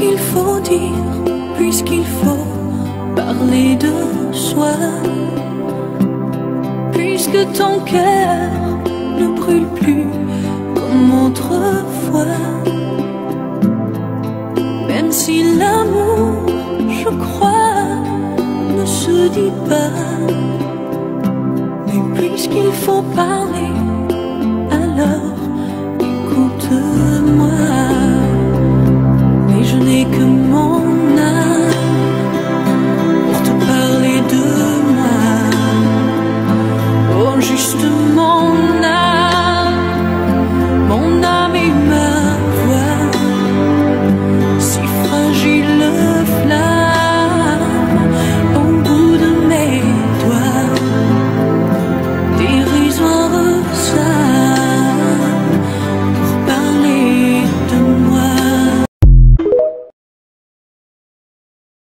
qu'il faut dire, puisqu'il faut parler de soi, puisque ton cœur ne brûle plus comme autrefois, même si l'amour, je crois, ne se dit pas, mais puisqu'il faut parler, alors écoute-moi, juste mon âme, mon âme et ma voix, si fragile flamme au bout de mes doigts, dérisoire ça.